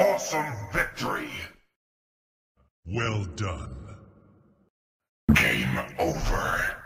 awesome victory! Well done. Game over.